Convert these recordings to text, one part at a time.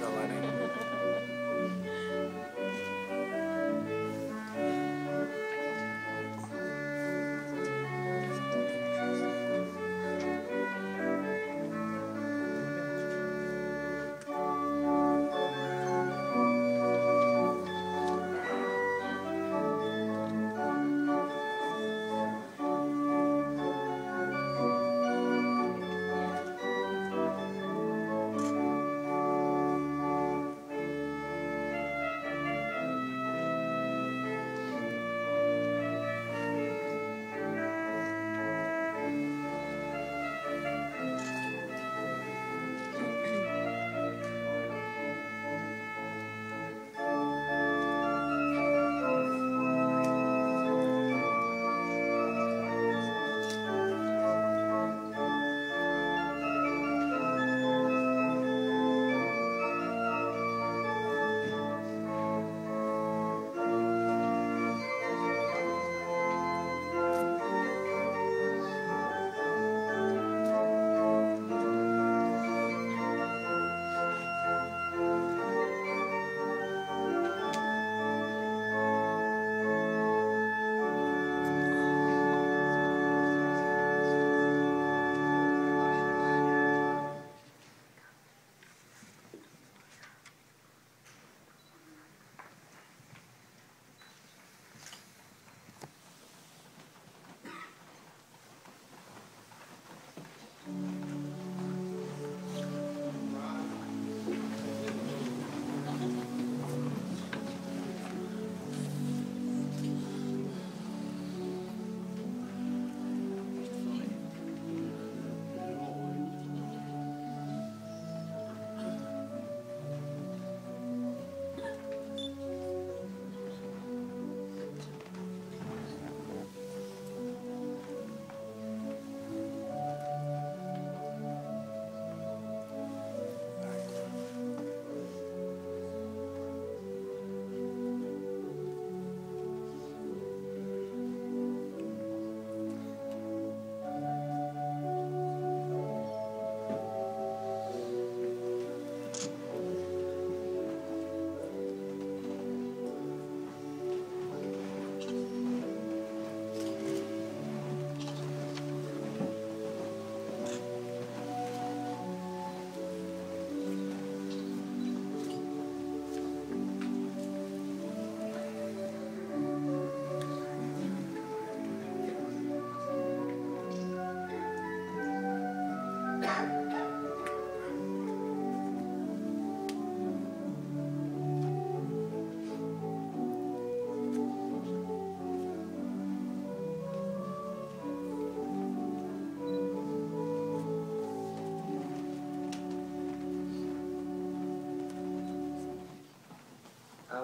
eternal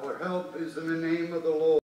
Our help is in the name of the Lord.